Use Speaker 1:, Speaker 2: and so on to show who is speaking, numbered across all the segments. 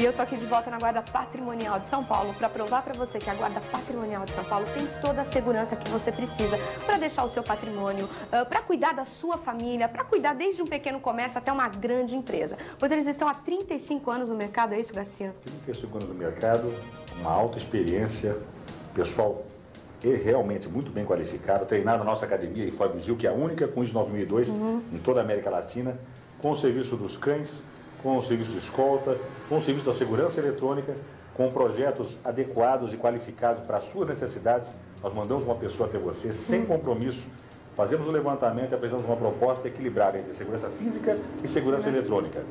Speaker 1: E eu tô aqui de volta na Guarda Patrimonial de São Paulo para provar para você que a Guarda Patrimonial de São Paulo tem toda a segurança que você precisa para deixar o seu patrimônio, para cuidar da sua família, para cuidar desde um pequeno comércio até uma grande empresa. Pois eles estão há 35 anos no mercado, é isso, Garcia?
Speaker 2: 35 anos no mercado, uma alta experiência, pessoal é realmente muito bem qualificado, treinado na nossa academia em Flávio Gil, que é a única com ISO 9002 uhum. em toda a América Latina, com o serviço dos cães, com o serviço de escolta, com o serviço da segurança eletrônica, com projetos adequados e qualificados para as suas necessidades. Nós mandamos uma pessoa até você sem compromisso, fazemos o levantamento e apresentamos uma proposta equilibrada entre segurança física e segurança eletrônica.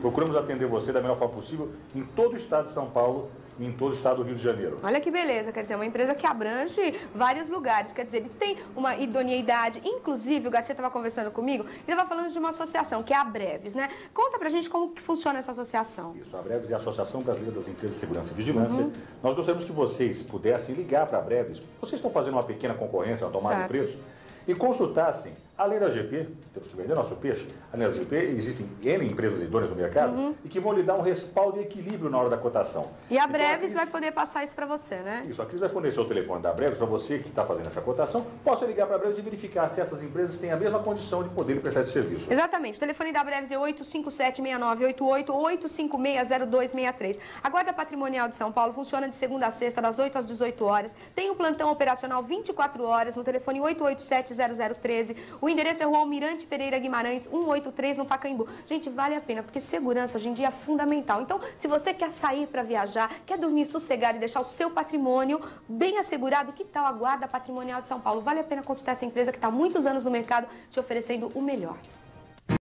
Speaker 2: Procuramos atender você da melhor forma possível em todo o estado de São Paulo em todo o estado do Rio de Janeiro.
Speaker 1: Olha que beleza, quer dizer, uma empresa que abrange vários lugares, quer dizer, eles têm uma idoneidade, inclusive o Garcia estava conversando comigo, ele estava falando de uma associação, que é a Breves, né? Conta pra gente como que funciona essa associação.
Speaker 2: Isso, a Breves é a Associação Brasileira das Empresas de Segurança e Vigilância. Uhum. Nós gostaríamos que vocês pudessem ligar para a Breves, vocês estão fazendo uma pequena concorrência, uma tomada certo. de preço, e consultassem, além da GP, temos que vender nosso peixe, além da GP, existem N empresas idôneas no mercado uhum. e que vão lhe dar um respaldo e equilíbrio na hora da cotação.
Speaker 1: E a então, Breves a Cris, vai poder passar isso para você, né?
Speaker 2: Isso, a Cris vai fornecer o telefone da Breves para você que está fazendo essa cotação, possa ligar para a Breves e verificar se essas empresas têm a mesma condição de poder prestar esse serviço.
Speaker 1: Exatamente, o telefone da Breves é 857-6988 ou 856-0263. A Guarda Patrimonial de São Paulo funciona de segunda a sexta, das 8 às 18 horas. Tem um plantão operacional 24 horas no telefone 887 0013. O endereço é Rua Almirante Pereira Guimarães, 183, no Pacaembu. Gente, vale a pena, porque segurança hoje em dia é fundamental. Então, se você quer sair para viajar, quer dormir sossegado e deixar o seu patrimônio bem assegurado, que tal a Guarda Patrimonial de São Paulo? Vale a pena consultar essa empresa que está há muitos anos no mercado te oferecendo o melhor.